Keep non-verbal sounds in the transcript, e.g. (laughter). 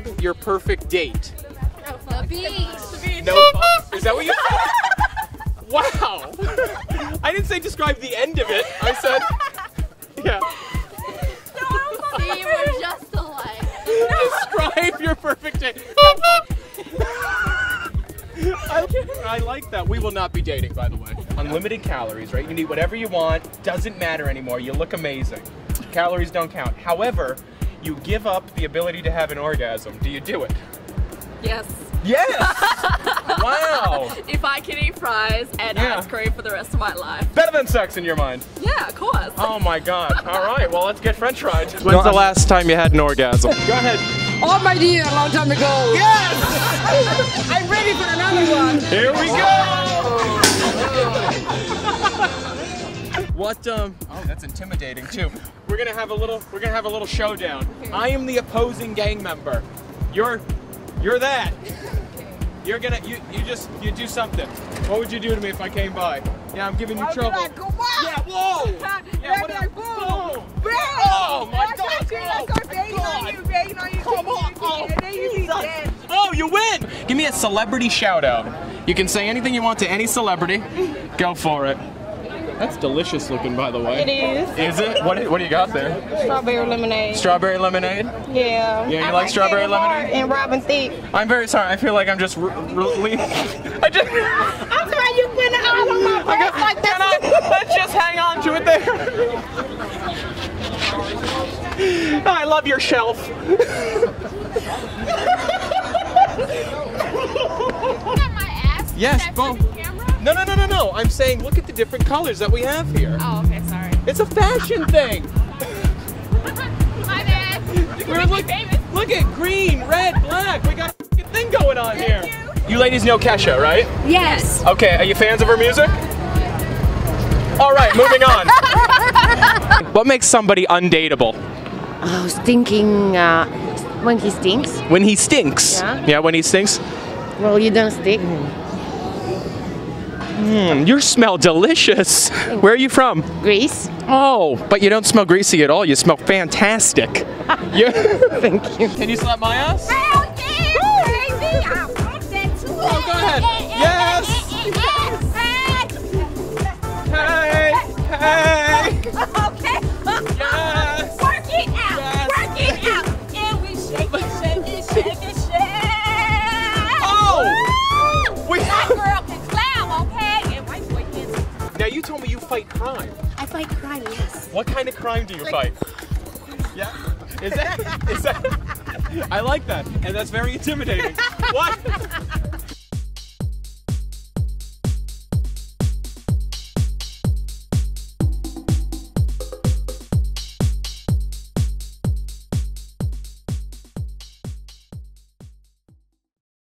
describe your perfect date. The beach. No, is that what you said? (laughs) Wow. I didn't say describe the end of it. I said, yeah. No, See, we're just alike. Describe your perfect date. I, I like that. We will not be dating, by the way. Unlimited calories, right? You can eat whatever you want. Doesn't matter anymore. You look amazing. Calories don't count. However, you give up the ability to have an orgasm. Do you do it? Yes. Yes. (laughs) wow. If I can eat fries and Yeah. ice cream for the rest of my life. Better than sex in your mind. Yeah, of course. Oh my god. (laughs) All right. Well, let's get french fries. When's the last time you had an orgasm? Go ahead. Oh my dear, a long time ago. Yes. (laughs) I'm ready for another one. Here we go. Oh. What um Oh, that's intimidating too. We're going to have a little we're going to have a little showdown. I am the opposing gang member. You're you're that. You're going to you you just you do something. What would you do to me if I came by? Yeah, I'm giving you I'll be trouble. like, come on. Yeah, whoa. (laughs) Yeah, what like, else? boom. Boom. Oh my That's god. what you- that's what they know you, babe. You you Come on. can- you can- and then you be dead. Oh, you win! Give me a celebrity shout out. You can say anything you want to any celebrity. Go for it. That's delicious looking, by the way. It is. Is it? What, what do you got there? Strawberry lemonade. Strawberry lemonade? Yeah. Yeah, you I like strawberry Kevin Hart lemonade? And Robin Thicke. I'm very sorry. I feel like I'm just re- really. (laughs) I just. I'm sorry you putting it all on my I breast got, like can that. I, let's just hang on to it there. I love your shelf. Yes, That both. Freaking camera? No, no, no, no, no. I'm saying look at the different colors that we have here. Oh, okay, sorry. It's a fashion thing. (laughs) My bad. (laughs) We're can look, famous. look at green, red, black. We got a f***ing thing going on here. You ladies know Kesha, right? Yes. Okay, are you fans of her music? All right, moving on. (laughs) what makes somebody undateable? Oh, stinking uh, when he stinks. When he stinks. Yeah. when he stinks. Well, you don't stink. Mm, you smell delicious. Where are you from? Grease. Oh, but you don't smell greasy at all. You smell fantastic. (laughs) You- Thank you. Can you slap my ass? Hell yeah, baby. I want that too. Oh, go ahead. Yes. Yes. Hey, hey. (laughs) Now you told me you fight crime. I fight crime, yes. What kind of crime do you fight? (laughs) Yeah. Is that? Is that? (laughs) I like that, and that's very intimidating. (laughs) What?